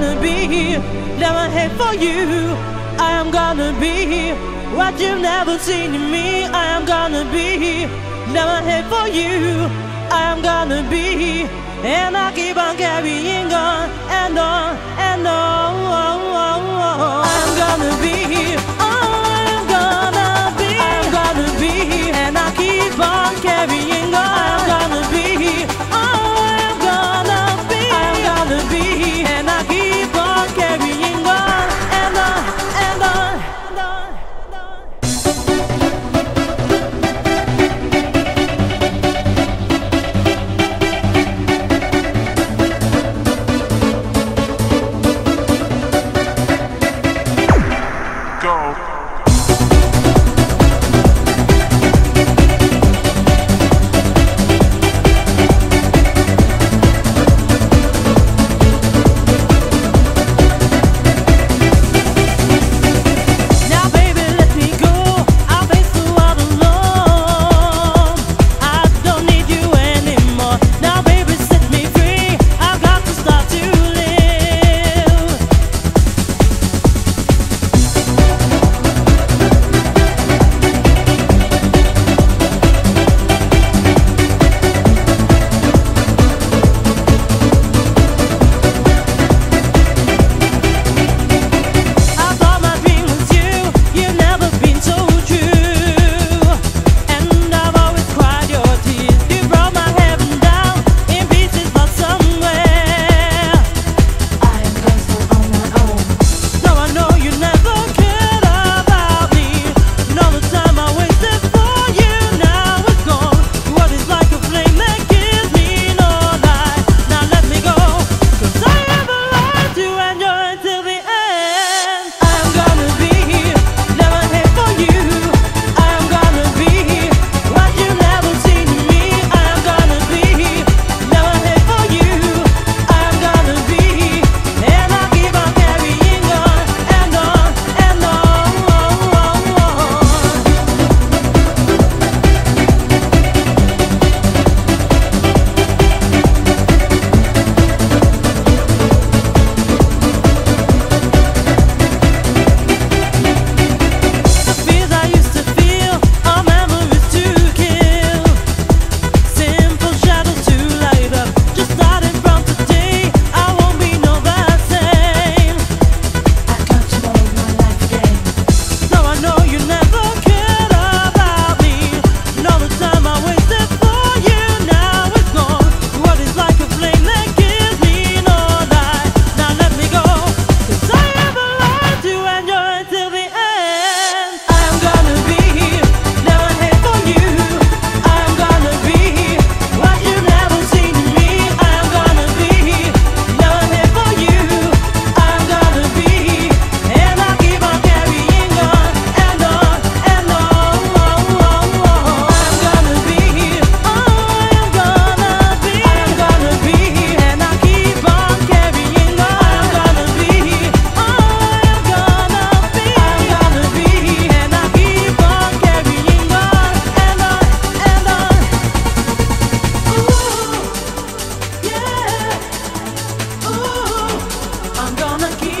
gonna be here, never hate for you. I am gonna be here, what you've never seen in me. I am gonna be here, never hate for you. I am gonna be here, and I keep on carrying on and on and on. I am gonna be here.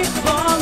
for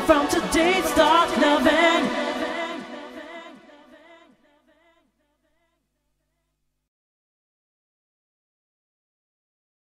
from today start loving